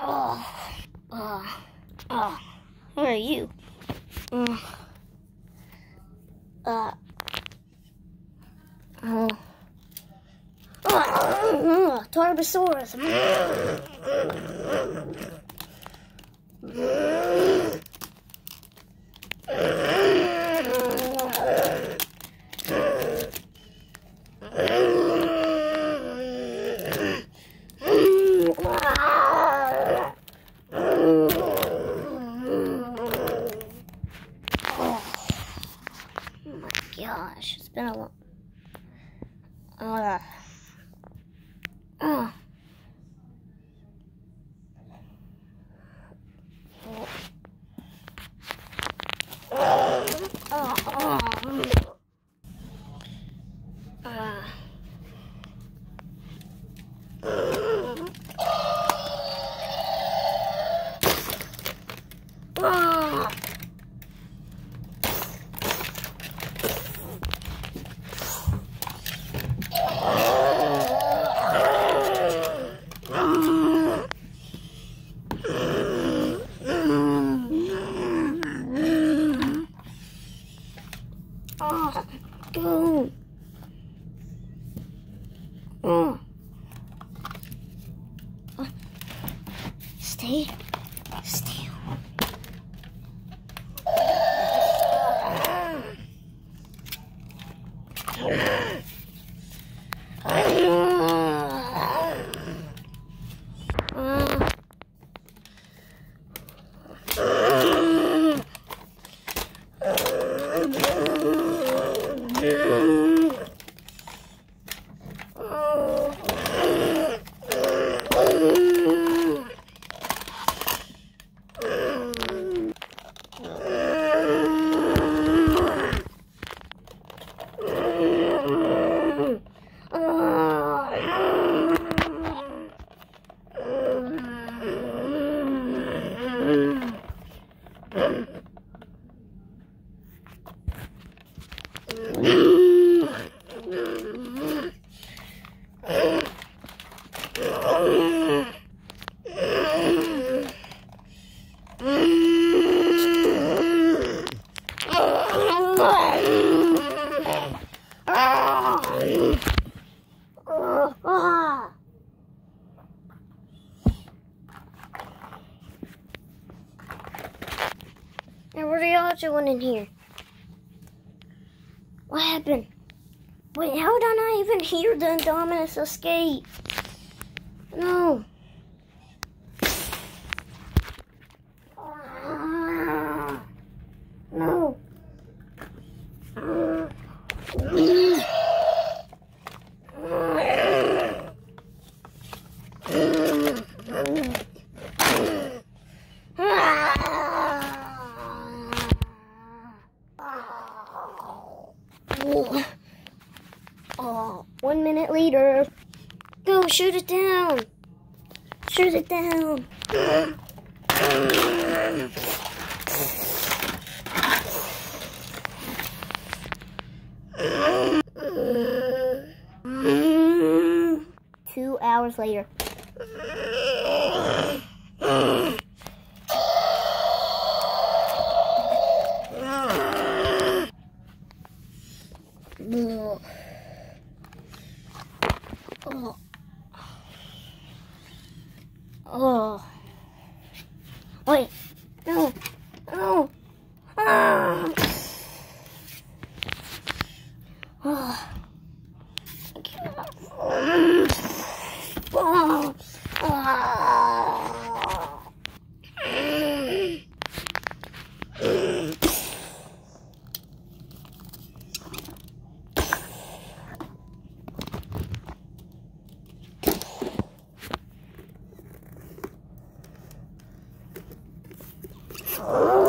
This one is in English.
Oh, oh, oh. Who are you? Mm. Uh. Oh. Oh, Tarbosaurus. Gosh, it's been a long. Uh. Uh. Oh. Oh. Uh, Stay. Stay. Are y'all in here? What happened? Wait, how did I not even hear the Indominus escape? No. Go, shoot it down. Shoot it down. Two hours later. Oh. Oh. Wait. No. No. Oh.